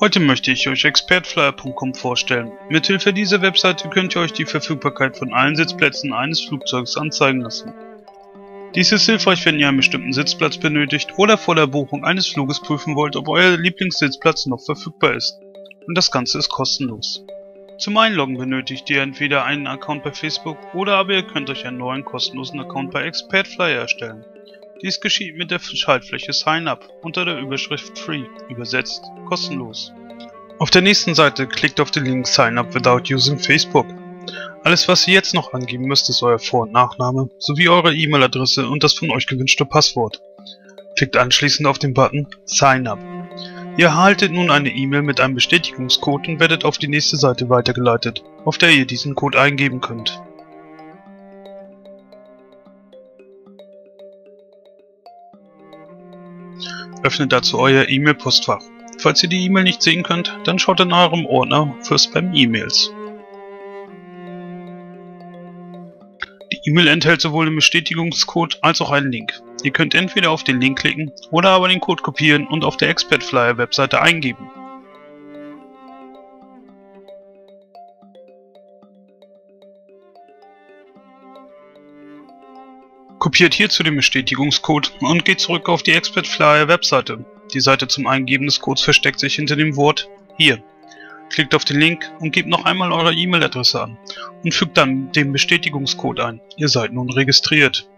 Heute möchte ich euch expertflyer.com vorstellen. Mithilfe dieser Webseite könnt ihr euch die Verfügbarkeit von allen Sitzplätzen eines Flugzeugs anzeigen lassen. Dies ist hilfreich, wenn ihr einen bestimmten Sitzplatz benötigt oder vor der Buchung eines Fluges prüfen wollt, ob euer Lieblingssitzplatz noch verfügbar ist. Und das Ganze ist kostenlos. Zum Einloggen benötigt ihr entweder einen Account bei Facebook oder aber ihr könnt euch einen neuen kostenlosen Account bei Expertflyer erstellen. Dies geschieht mit der Schaltfläche Sign Up unter der Überschrift Free, übersetzt kostenlos. Auf der nächsten Seite klickt auf den Link Sign Up Without Using Facebook. Alles was ihr jetzt noch angeben müsst ist euer Vor- und Nachname sowie eure E-Mail-Adresse und das von euch gewünschte Passwort. Klickt anschließend auf den Button Sign Up. Ihr erhaltet nun eine E-Mail mit einem Bestätigungscode und werdet auf die nächste Seite weitergeleitet, auf der ihr diesen Code eingeben könnt. Öffnet dazu euer E-Mail-Postfach. Falls ihr die E-Mail nicht sehen könnt, dann schaut in eurem Ordner für Spam-E-Mails. Die E-Mail enthält sowohl den Bestätigungscode als auch einen Link. Ihr könnt entweder auf den Link klicken oder aber den Code kopieren und auf der Expert Flyer Webseite eingeben. Kopiert hierzu den Bestätigungscode und geht zurück auf die Expert Flyer Webseite. Die Seite zum Eingeben des Codes versteckt sich hinter dem Wort Hier. Klickt auf den Link und gebt noch einmal eure E-Mail-Adresse an und fügt dann den Bestätigungscode ein. Ihr seid nun registriert.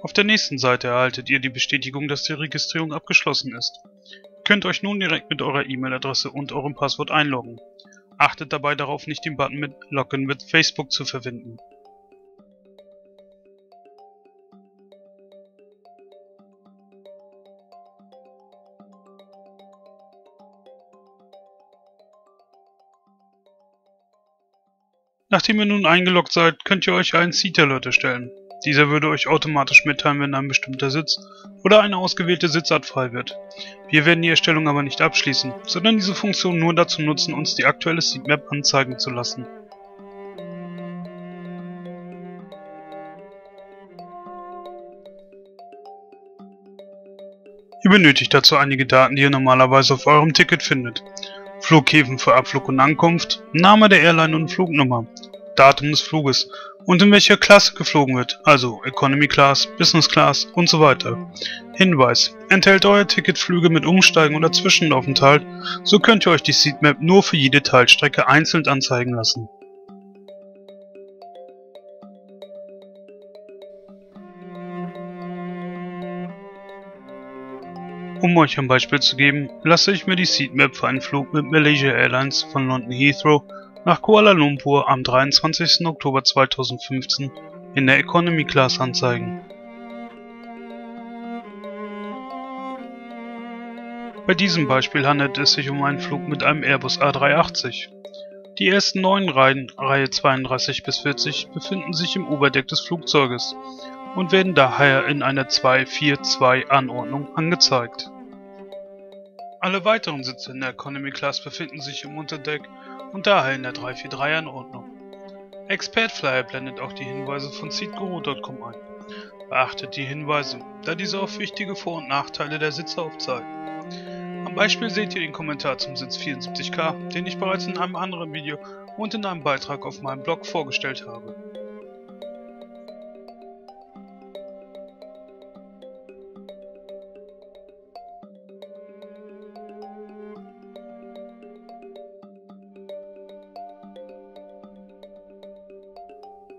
Auf der nächsten Seite erhaltet ihr die Bestätigung, dass die Registrierung abgeschlossen ist. Ihr könnt euch nun direkt mit eurer E-Mail-Adresse und eurem Passwort einloggen. Achtet dabei darauf, nicht den Button mit Login mit Facebook zu verwenden. Nachdem ihr nun eingeloggt seid, könnt ihr euch einen Seat Alert erstellen. Dieser würde euch automatisch mitteilen, wenn ein bestimmter Sitz oder eine ausgewählte Sitzart frei wird. Wir werden die Erstellung aber nicht abschließen, sondern diese Funktion nur dazu nutzen, uns die aktuelle Seatmap anzeigen zu lassen. Ihr benötigt dazu einige Daten, die ihr normalerweise auf eurem Ticket findet. Flughäfen für Abflug und Ankunft, Name der Airline und Flugnummer, Datum des Fluges und in welcher Klasse geflogen wird, also Economy Class, Business Class und so weiter. Hinweis, enthält euer Ticket Flüge mit Umsteigen oder Zwischenaufenthalt, so könnt ihr euch die Seatmap nur für jede Teilstrecke einzeln anzeigen lassen. Um euch ein Beispiel zu geben, lasse ich mir die Seatmap für einen Flug mit Malaysia Airlines von London Heathrow nach Kuala Lumpur am 23. Oktober 2015 in der Economy Class anzeigen. Bei diesem Beispiel handelt es sich um einen Flug mit einem Airbus A380. Die ersten neun Reihen, Reihe 32 bis 40, befinden sich im Oberdeck des Flugzeuges und werden daher in einer 2-4-2-Anordnung angezeigt. Alle weiteren Sitze in der Economy Class befinden sich im Unterdeck und daher in der 343-Anordnung. Expertflyer blendet auch die Hinweise von seatguru.com ein. Beachtet die Hinweise, da diese auf wichtige Vor- und Nachteile der Sitze aufzeigen. Am Beispiel seht ihr den Kommentar zum Sitz 74K, den ich bereits in einem anderen Video und in einem Beitrag auf meinem Blog vorgestellt habe.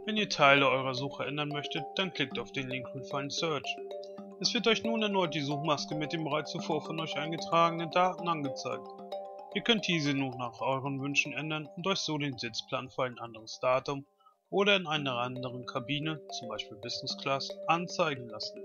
Wenn ihr Teile eurer Suche ändern möchtet, dann klickt auf den Link Refine Search. Es wird euch nun erneut die Suchmaske mit den bereits zuvor von euch eingetragenen Daten angezeigt. Ihr könnt diese nun nach euren Wünschen ändern und euch so den Sitzplan für ein anderes Datum oder in einer anderen Kabine, zum Beispiel Business Class, anzeigen lassen.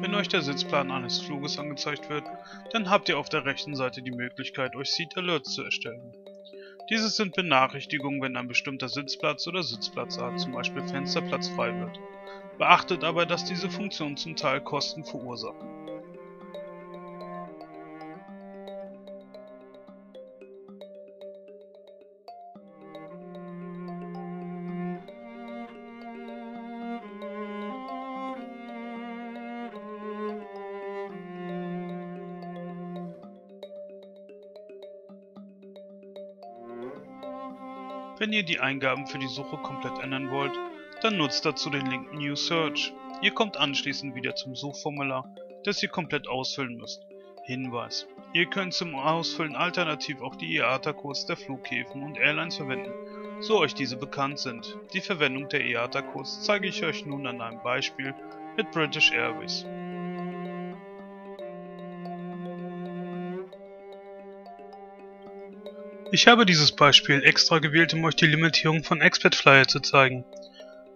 Wenn euch der Sitzplan eines Fluges angezeigt wird, dann habt ihr auf der rechten Seite die Möglichkeit, euch Seat Alerts zu erstellen. Diese sind Benachrichtigungen, wenn ein bestimmter Sitzplatz oder Sitzplatzart, zum Beispiel Fensterplatz, frei wird. Beachtet aber, dass diese Funktionen zum Teil Kosten verursachen. Wenn ihr die Eingaben für die Suche komplett ändern wollt, dann nutzt dazu den Link New Search. Ihr kommt anschließend wieder zum Suchformular, das ihr komplett ausfüllen müsst. Hinweis. Ihr könnt zum Ausfüllen alternativ auch die IATA-Codes der Flughäfen und Airlines verwenden, so euch diese bekannt sind. Die Verwendung der IATA-Codes zeige ich euch nun an einem Beispiel mit British Airways. Ich habe dieses Beispiel extra gewählt, um euch die Limitierung von Expert Flyer zu zeigen.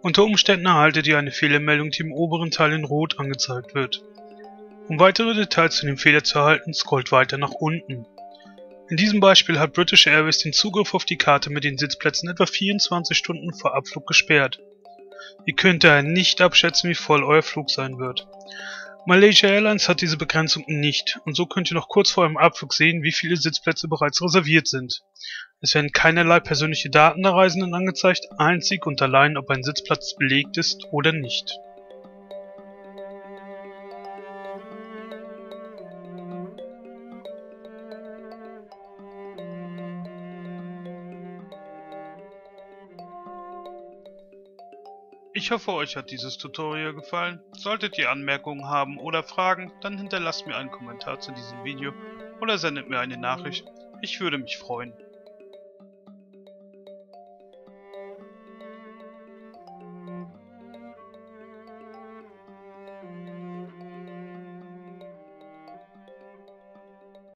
Unter Umständen erhaltet ihr eine Fehlermeldung, die im oberen Teil in Rot angezeigt wird. Um weitere Details zu dem Fehler zu erhalten, scrollt weiter nach unten. In diesem Beispiel hat British Airways den Zugriff auf die Karte mit den Sitzplätzen etwa 24 Stunden vor Abflug gesperrt. Ihr könnt daher nicht abschätzen, wie voll euer Flug sein wird. Malaysia Airlines hat diese Begrenzung nicht und so könnt ihr noch kurz vor eurem Abflug sehen, wie viele Sitzplätze bereits reserviert sind. Es werden keinerlei persönliche Daten der Reisenden angezeigt, einzig und allein ob ein Sitzplatz belegt ist oder nicht. Ich hoffe, euch hat dieses Tutorial gefallen. Solltet ihr Anmerkungen haben oder Fragen, dann hinterlasst mir einen Kommentar zu diesem Video oder sendet mir eine Nachricht. Ich würde mich freuen.